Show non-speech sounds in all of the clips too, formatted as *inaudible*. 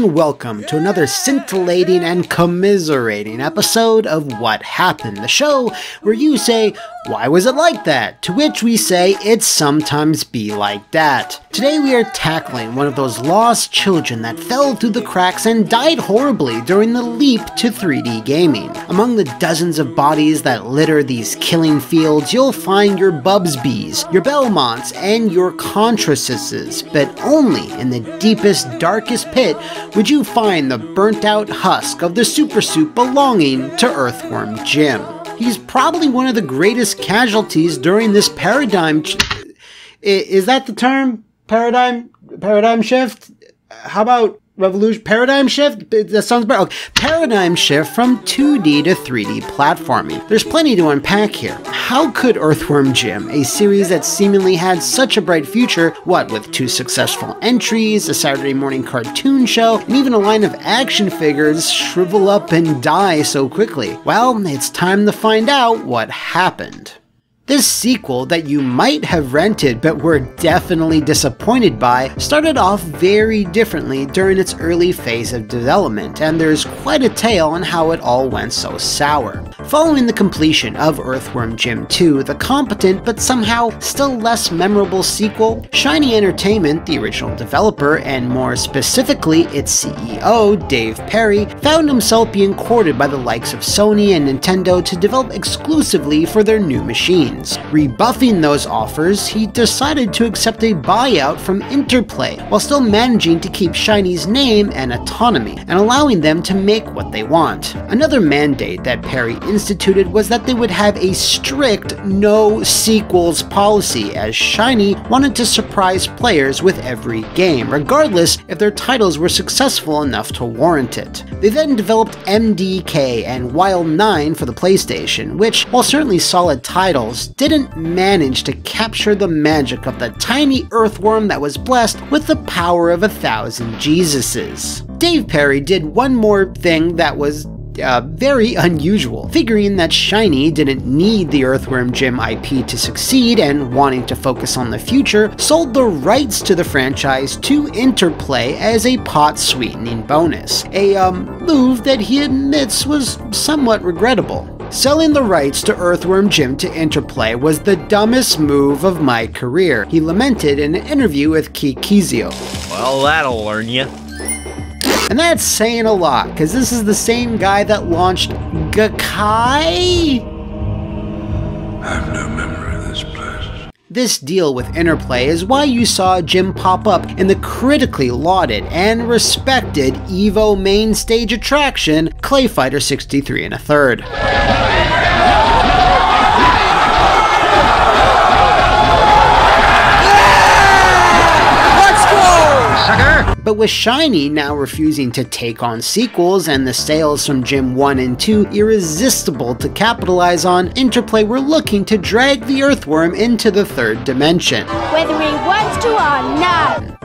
And welcome to another scintillating and commiserating episode of What Happened, the show where you say, Why was it like that? To which we say, It sometimes be like that. Today we are tackling one of those lost children that fell through the cracks and died horribly during the leap to 3D gaming. Among the dozens of bodies that litter these killing fields, you'll find your Bubsbees, your Belmonts, and your Contrasses, but only in the deepest, darkest pit would you find the burnt out husk of the super suit belonging to Earthworm Jim. He's probably one of the greatest casualties during this paradigm. is that the term? Paradigm? Paradigm shift? How about revolution paradigm shift? That sounds better okay. paradigm shift from 2d to 3d platforming. There's plenty to unpack here. How could earthworm jim a series that seemingly had such a bright future what with two successful entries a saturday morning cartoon show and even a line of action figures shrivel up and die so quickly? Well it's time to find out what happened this sequel that you might have rented but were definitely disappointed by started off very differently during its early phase of development, and there's quite a tale on how it all went so sour. Following the completion of Earthworm Jim 2, the competent but somehow still less memorable sequel, Shiny Entertainment, the original developer, and more specifically its CEO, Dave Perry, found himself being courted by the likes of Sony and Nintendo to develop exclusively for their new machine. Rebuffing those offers, he decided to accept a buyout from Interplay, while still managing to keep Shiny's name and autonomy, and allowing them to make what they want. Another mandate that Perry instituted was that they would have a strict no sequels policy, as Shiny wanted to surprise players with every game, regardless if their titles were successful enough to warrant it. They then developed MDK and Wild 9 for the PlayStation, which, while certainly solid titles, didn't manage to capture the magic of the tiny earthworm that was blessed with the power of a thousand Jesuses. Dave Perry did one more thing that was uh, very unusual. Figuring that Shiny didn't need the Earthworm Jim IP to succeed and wanting to focus on the future, sold the rights to the franchise to Interplay as a pot sweetening bonus. A um, move that he admits was somewhat regrettable. Selling the rights to Earthworm Jim to Interplay was the dumbest move of my career, he lamented in an interview with Kikizo. Well, that'll learn you. And that's saying a lot, because this is the same guy that launched Gaikai? This deal with Interplay is why you saw Jim pop up in the critically lauded and respected EVO main stage attraction, Clay Fighter 63 and a third. But with Shiny now refusing to take on sequels and the sales from Jim 1 and 2 irresistible to capitalize on, Interplay were looking to drag the Earthworm into the third dimension. Whether he wants to or not.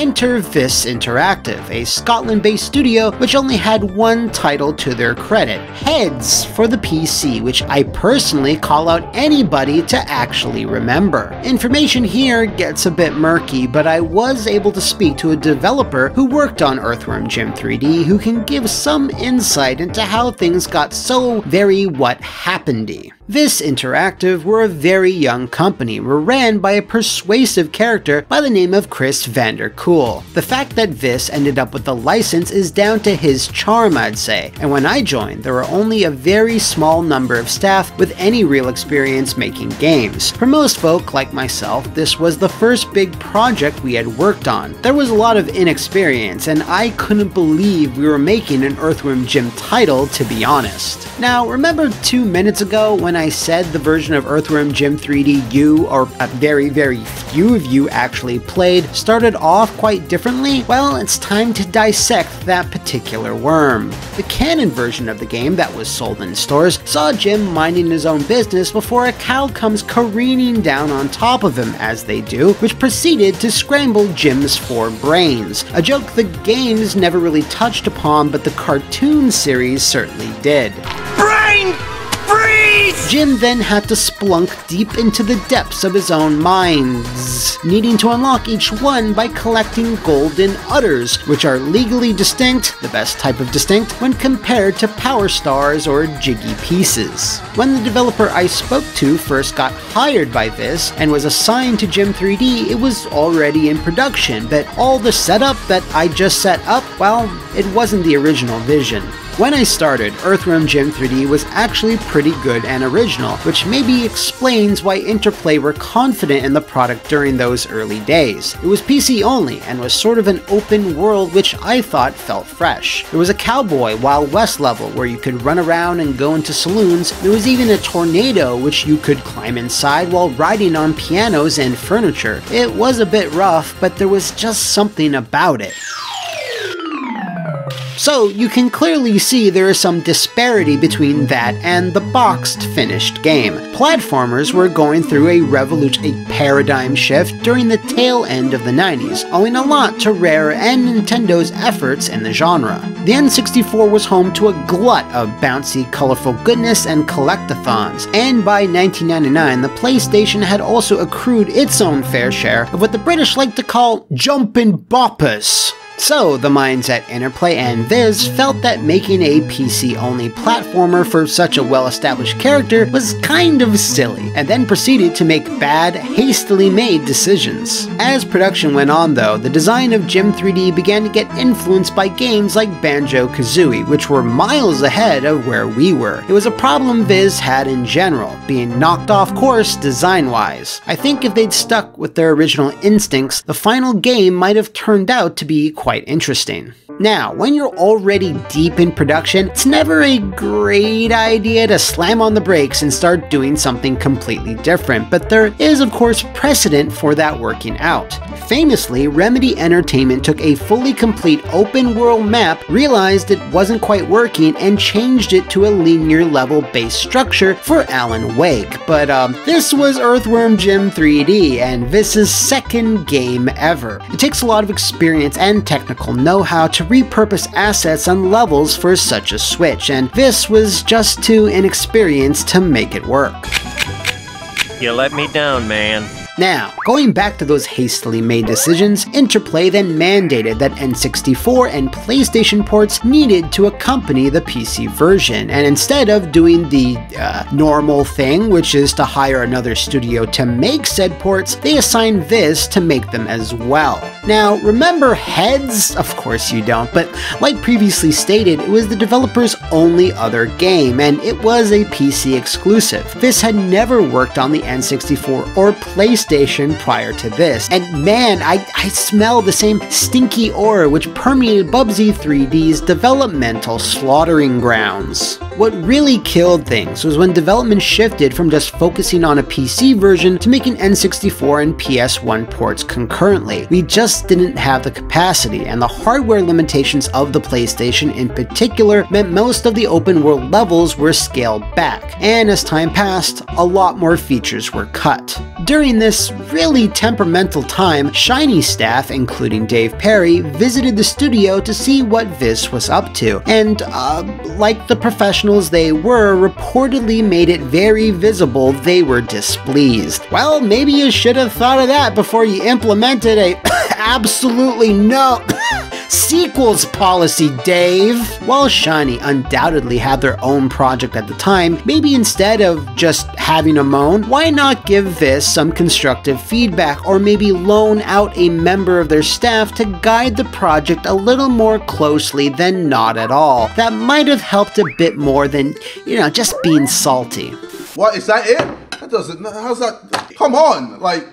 Enter Vis Interactive, a Scotland-based studio which only had one title to their credit, H.E.D.Z. for the PC, which I personally call out anybody to actually remember. Information here gets a bit murky, but I was able to speak to a developer who worked on Earthworm Jim 3D who can give some insight into how things got so very what happenedy. Vis Interactive were a very young company, were ran by a persuasive character by the name of Chris van der Kuyl. The fact that Vis ended up with the license is down to his charm, I'd say, and when I joined, there were only a very small number of staff with any real experience making games. For most folk, like myself, this was the first big project we had worked on. There was a lot of inexperience, and I couldn't believe we were making an Earthworm Jim title, to be honest. Now, remember two minutes ago when I said the version of Earthworm Jim 3D you, or a very, very few of you actually played, started off quite differently? Well, it's time to dissect that particular worm. The canon version of the game that was sold in stores saw Jim minding his own business before a cow comes careening down on top of him, as they do, which proceeded to scramble Jim's four brains. A joke the games never really touched upon, but the cartoon series certainly did. Brain, Brain freeze! Jim then had to splunk deep into the depths of his own minds, needing to unlock each one by collecting golden udders, which are legally distinct, the best type of distinct, when compared to power stars or jiggy pieces. When the developer I spoke to first got hired by Vis and was assigned to Jim 3D, it was already in production, but all the setup that I just set up, well, it wasn't the original vision. When I started, Earthworm Jim 3D was actually pretty good and original, which maybe explains why Interplay were confident in the product during those early days. It was PC only and was sort of an open world which I thought felt fresh. There was a cowboy Wild West level where you could run around and go into saloons. There was even a tornado which you could climb inside while riding on pianos and furniture. It was a bit rough, but there was just something about it. So you can clearly see there is some disparity between that and the boxed finished game. Platformers were going through a revolution, a paradigm shift during the tail end of the 90s, owing a lot to Rare and Nintendo's efforts in the genre. The N64 was home to a glut of bouncy, colorful goodness and collectathons, and by 1999 the PlayStation had also accrued its own fair share of what the British like to call jumpin' boppers. So, the minds at Interplay and Vis felt that making a PC-only platformer for such a well-established character was kind of silly, and then proceeded to make bad, hastily made decisions. As production went on though, the design of Jim 3D began to get influenced by games like Banjo-Kazooie, which were miles ahead of where we were. It was a problem Vis had in general, being knocked off course design-wise. I think if they'd stuck with their original instincts, the final game might have turned out to be quite quite interesting. Now, when you're already deep in production, it's never a great idea to slam on the brakes and start doing something completely different, but there is of course precedent for that working out. Famously, Remedy Entertainment took a fully complete open world map, realized it wasn't quite working, and changed it to a linear level based structure for Alan Wake. But um, this was Earthworm Jim 3D, and this is second game ever. It takes a lot of experience and technical know-how to repurpose assets and levels for such a switch, and this was just too inexperienced to make it work. You let me down, man. Now, going back to those hastily made decisions, Interplay then mandated that N64 and PlayStation ports needed to accompany the PC version, and instead of doing the uh, normal thing, which is to hire another studio to make said ports, they assigned Vis to make them as well. Now, remember H.E.D.Z.? Of course you don't, but like previously stated, it was the developer's only other game, and it was a PC exclusive. Vis had never worked on the N64 or PlayStation station prior to this. And man, I, I smell the same stinky aura which permeated Bubsy 3D's developmental slaughtering grounds. What really killed things was when development shifted from just focusing on a PC version to making N64 and PS1 ports concurrently. We just didn't have the capacity, and the hardware limitations of the PlayStation in particular meant most of the open world levels were scaled back, and as time passed, a lot more features were cut. During this this really temperamental time, Shiny staff, including Dave Perry, visited the studio to see what Vis was up to, and, uh, like the professionals they were, reportedly made it very visible they were displeased. Well, maybe you should have thought of that before you implemented a *coughs* absolutely no sequels policy, Dave. While Shiny undoubtedly had their own project at the time, maybe instead of just having a moan, why not give this some constructive feedback or maybe loan out a member of their staff to guide the project a little more closely than not at all. That might have helped a bit more than, you know, just being salty. What, is that it? That doesn't, how's that? Come on, like,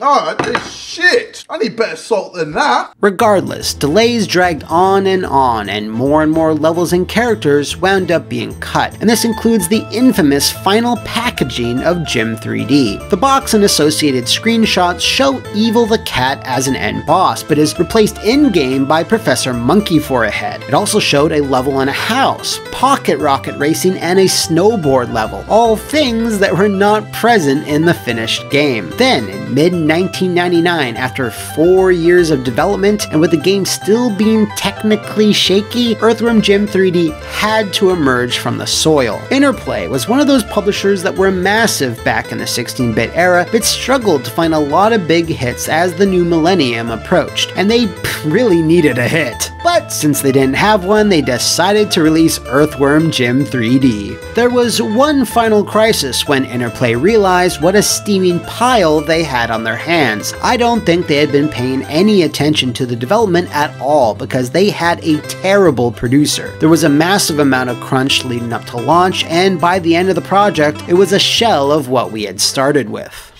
Alright, this shit. I need better salt than that. Regardless, delays dragged on and on, and more and more levels and characters wound up being cut, and this includes the infamous final packaging of Jim 3D. The box and associated screenshots show Evil the Cat as an end boss, but is replaced in-game by Professor Monkey for a head. It also showed a level in a house, pocket rocket racing, and a snowboard level, all things that were not present in the finished game. Then, in mid in 1999 after four years of development, and with the game still being technically shaky, Earthworm Jim 3D had to emerge from the soil. Interplay was one of those publishers that were massive back in the 16 bit era, but struggled to find a lot of big hits as the new millennium approached, and they *laughs* really needed a hit. But since they didn't have one, they decided to release Earthworm Jim 3D. There was one final crisis when Interplay realized what a steaming pile they had on their hands. I don't think they had been paying any attention to the development at all because they had a terrible producer. There was a massive amount of crunch leading up to launch, and by the end of the project, it was a shell of what we had started with.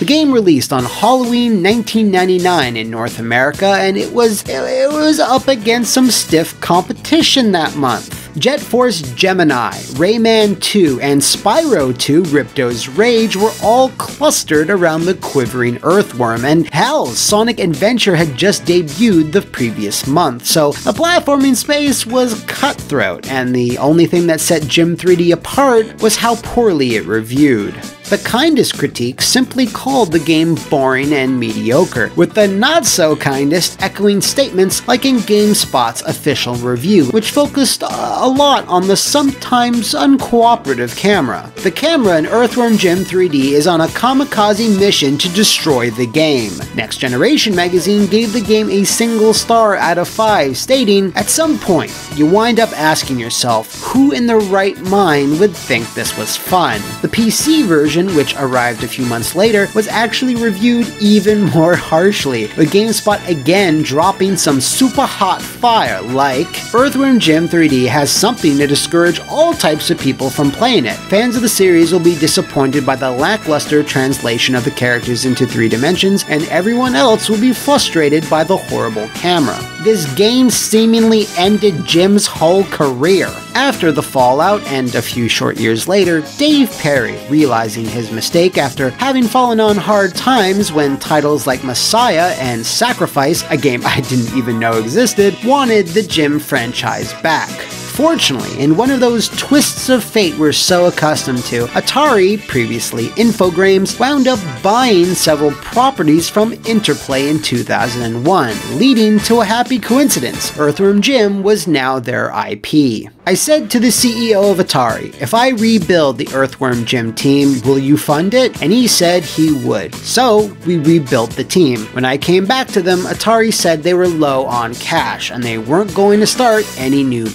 The game released on Halloween 1999 in North America, and it was it was up against some stiff competition that month. Jet Force Gemini, Rayman 2, and Spyro 2 Ripto's Rage were all clustered around the quivering earthworm, and hell, Sonic Adventure had just debuted the previous month, so the platforming space was cutthroat, and the only thing that set Jim 3D apart was how poorly it reviewed. The kindest critique simply called the game boring and mediocre, with the not so kindest echoing statements like in GameSpot's official review, which focused uh, a lot on the sometimes uncooperative camera. The camera in Earthworm Jim 3D is on a kamikaze mission to destroy the game. Next Generation magazine gave the game a single star out of 5, stating, At some point, you wind up asking yourself, who in their right mind would think this was fun? The PC version which arrived a few months later, was actually reviewed even *laughs* more harshly, with GameSpot again dropping some super hot fire like Earthworm Jim 3D has something to discourage all types of people from playing it. Fans of the series will be disappointed by the lackluster translation of the characters into three dimensions, and everyone else will be frustrated by the horrible camera. This game seemingly ended Jim's whole career. After the fallout, and a few short years later, Dave Perry, realizing his mistake after having fallen on hard times when titles like Messiah and Sacrifice, a game I didn't even know existed, wanted the Jim franchise back. Fortunately, in one of those twists of fate we're so accustomed to, Atari, previously Infogrames, wound up buying several properties from Interplay in 2001, leading to a happy coincidence. Earthworm Jim was now their IP. I said to the CEO of Atari, if I rebuild the Earthworm Jim team, will you fund it? And he said he would. So we rebuilt the team. When I came back to them, Atari said they were low on cash and they weren't going to start any new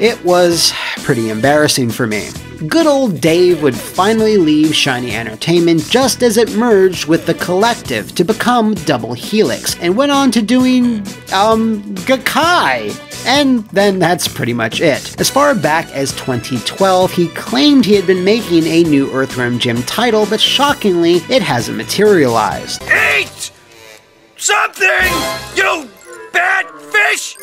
It was pretty embarrassing for me. Good old Dave would finally leave Shiny Entertainment just as it merged with the collective to become Double Helix and went on to doing, um, Gaikai. And then that's pretty much it. As far back as 2012, he claimed he had been making a new Earthworm Jim title, but shockingly, it hasn't materialized. Eat something, you bad fish!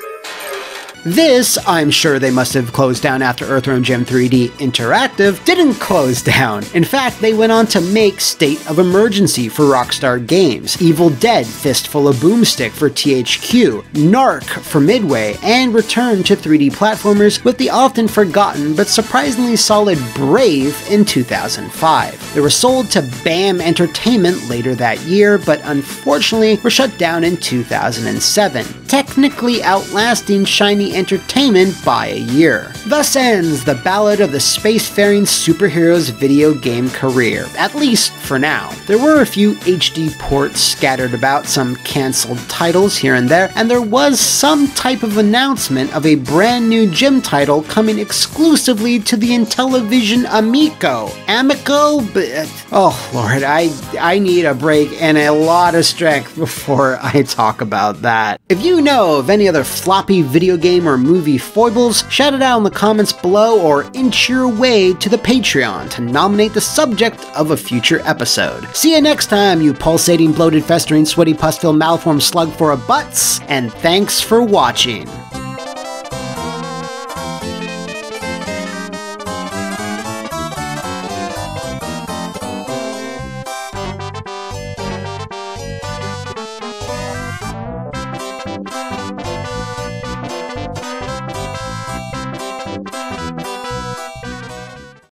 This, I'm sure they must have closed down after Earthworm Jim 3D Interactive, didn't close down. In fact, they went on to make State of Emergency for Rockstar Games, Evil Dead Fistful of Boomstick for THQ, Narc for Midway, and returned to 3D platformers with the often forgotten but surprisingly solid Brave in 2005. They were sold to BAM Entertainment later that year, but unfortunately were shut down in 2007, technically outlasting Shiny Entertainment by a year. Thus ends the ballad of the spacefaring superhero's video game career, at least for now. There were a few HD ports scattered about, some cancelled titles here and there, and there was some type of announcement of a brand new Jim title coming exclusively to the Intellivision Amico. Amico? But, Oh lord, I I need a break and a lot of strength *laughs* before I talk about that. If you know of any other floppy video game or movie foibles, shout it out in the comments below or inch your way to the Patreon to nominate the subject of a future episode. See you next time, you pulsating, bloated, festering, sweaty, pus-filled, malformed slug for a butts, and thanks for watching.